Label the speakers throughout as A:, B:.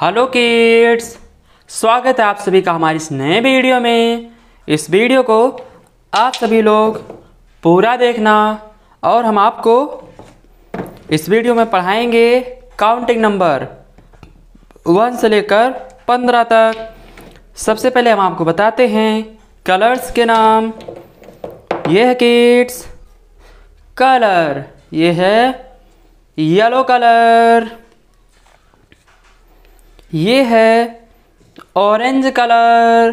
A: Hello kids स्वागत है आप सभी का हमारे इस नए वीडियो में। इस वीडियो को आप सभी लोग पूरा देखना और हम आपको इस वीडियो में पढ़ाएँगे काउंटिंग नंबर वन से लेकर पंद्रह तक। सबसे पहले हम आपको बताते हैं कलर्स के नाम। ये है किड्स कलर ये है येलो कलर ये है ऑरेंज कलर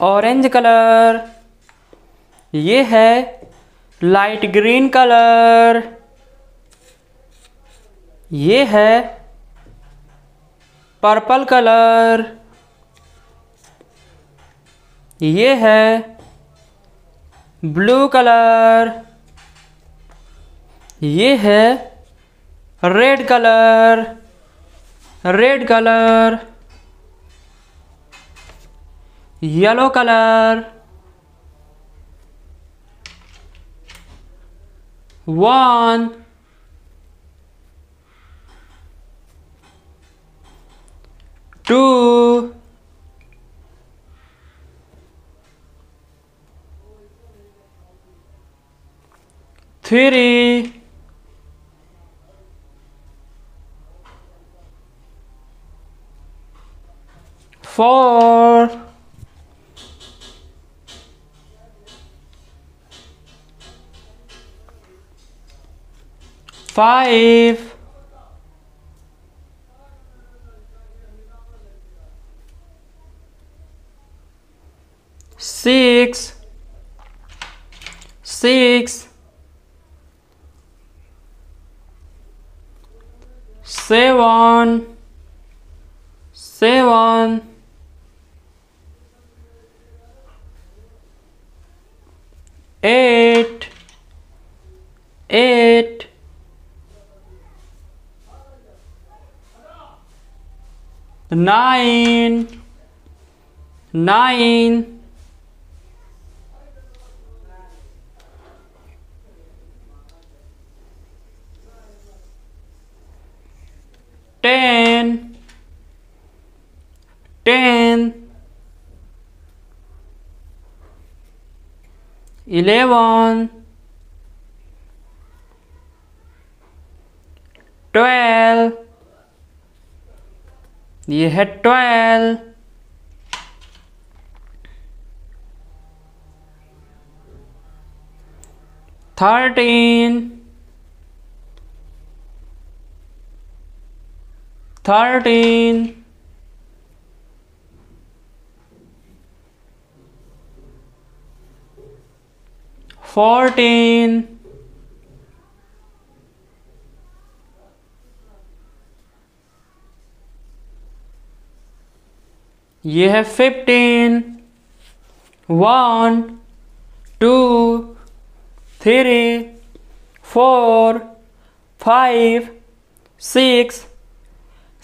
A: ऑरेंज कलर ये है लाइट ग्रीन कलर ये है पर्पल कलर ये है ब्लू कलर ये है red colour red colour yellow colour one two three four, five, six, six, seven, seven, eight, eight, nine, nine, ten, ten, eleven, twelve, ये है ट्वेल्व थर्टीन थर्टीन fourteen, ये है fifteen one two three four five six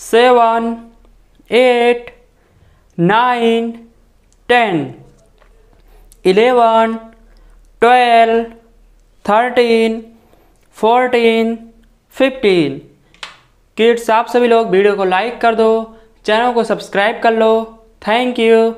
A: seven eight nine ten eleven twelve, thirteen, fourteen, fifteen. Kids आप सभी लोग video को like कर दो, चैनल को सब्सक्राइब कर लो। Thank you